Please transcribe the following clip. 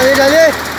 डालिए जाइए